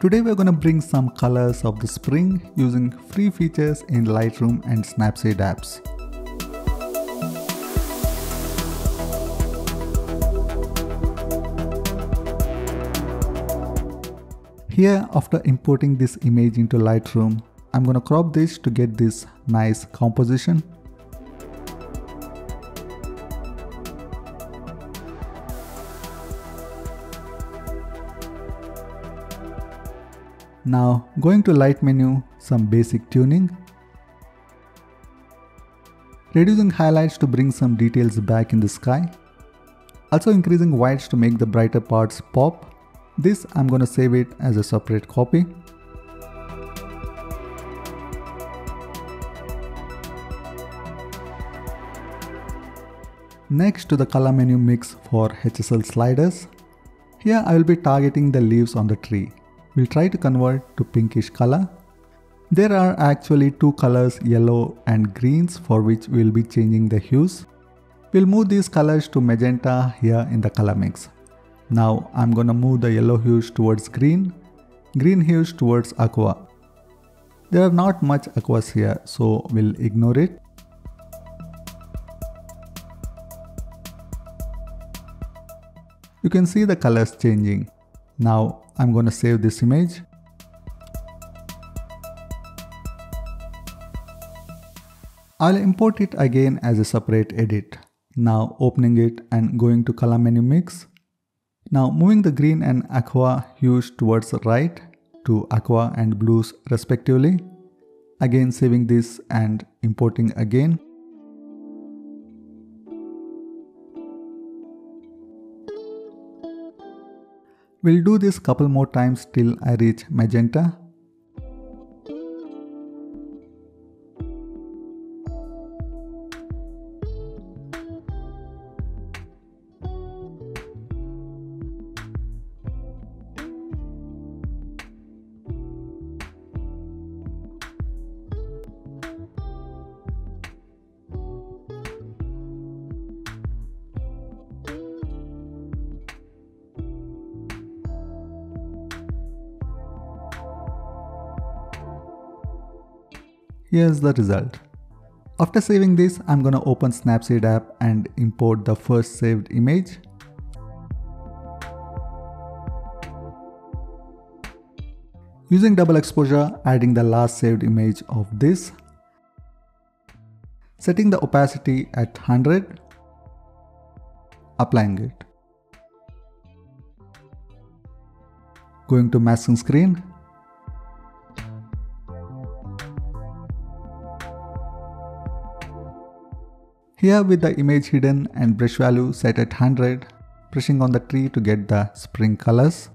Today we're gonna bring some colors of the spring using free features in Lightroom and Snapseed apps. Here after importing this image into Lightroom, I'm gonna crop this to get this nice composition. Now going to light menu, some basic tuning. Reducing highlights to bring some details back in the sky. Also increasing whites to make the brighter parts pop. This I'm gonna save it as a separate copy. Next to the color menu mix for HSL sliders. Here I will be targeting the leaves on the tree we'll try to convert to pinkish color. There are actually two colors yellow and greens for which we'll be changing the hues. We'll move these colors to magenta here in the color mix. Now I'm gonna move the yellow hues towards green, green hues towards aqua. There are not much aquas here so we'll ignore it. You can see the colors changing. Now I'm going to save this image. I'll import it again as a separate edit. Now opening it and going to color menu mix. Now moving the green and aqua hues towards right to aqua and blues respectively. Again saving this and importing again. We'll do this couple more times till I reach magenta. Here's the result. After saving this, I'm gonna open Snapseed app and import the first saved image. Using double exposure, adding the last saved image of this. Setting the opacity at 100. Applying it. Going to masking screen Here with the image hidden and brush value set at 100, pressing on the tree to get the spring colors.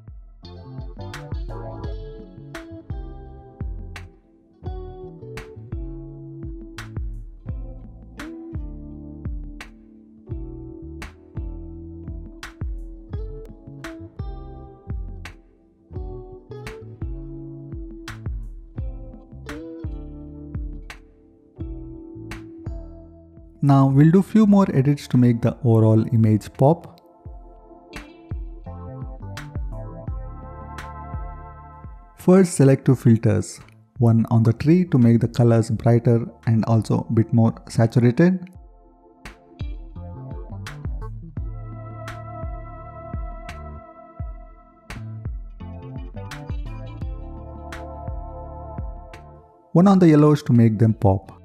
Now we'll do few more edits to make the overall image pop. First select two filters, one on the tree to make the colors brighter and also a bit more saturated. One on the yellows to make them pop.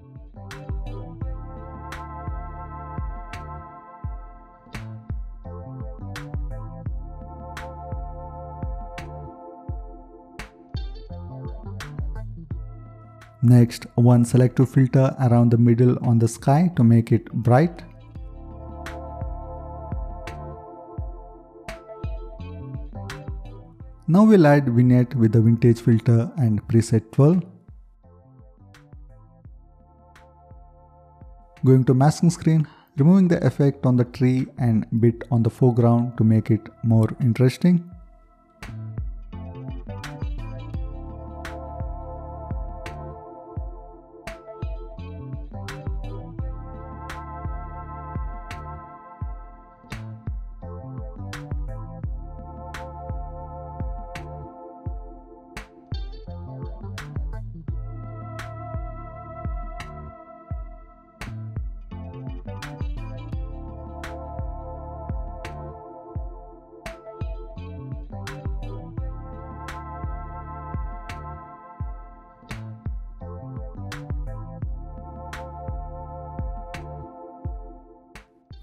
Next, one selective filter around the middle on the sky to make it bright. Now we'll add vignette with the vintage filter and preset 12. Going to masking screen, removing the effect on the tree and bit on the foreground to make it more interesting.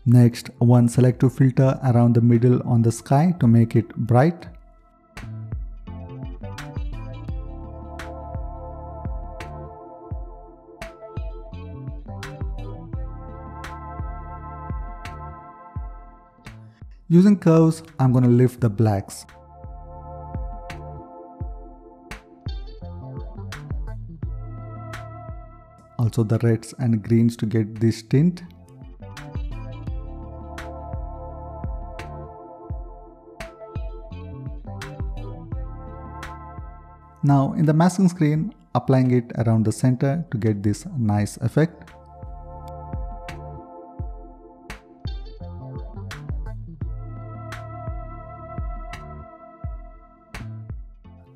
Next, one selective filter around the middle on the sky to make it bright. Using curves, I'm going to lift the blacks. Also the reds and greens to get this tint. Now in the masking screen, applying it around the center to get this nice effect.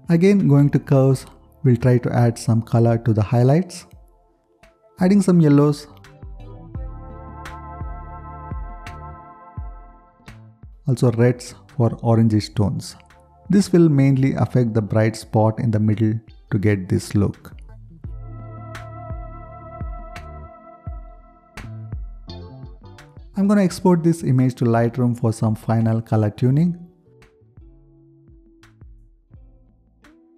Again going to curves, we'll try to add some color to the highlights. Adding some yellows. Also reds for orangish tones. This will mainly affect the bright spot in the middle to get this look. I'm gonna export this image to Lightroom for some final color tuning.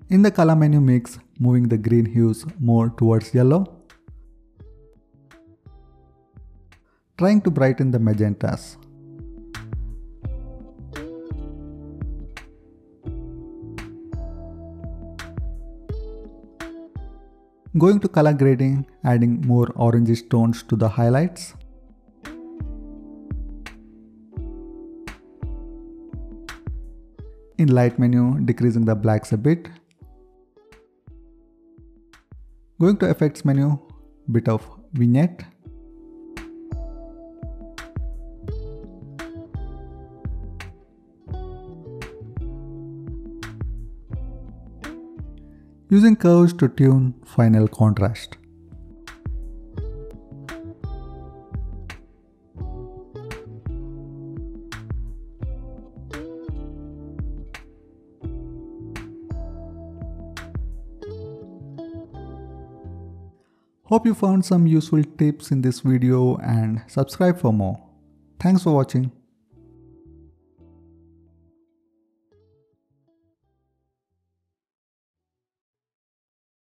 In the color menu mix, moving the green hues more towards yellow. Trying to brighten the magentas. Going to color grading, adding more orangish tones to the highlights. In light menu, decreasing the blacks a bit Going to effects menu, bit of vignette. Using curves to tune final contrast. Hope you found some useful tips in this video and subscribe for more. Thanks for watching.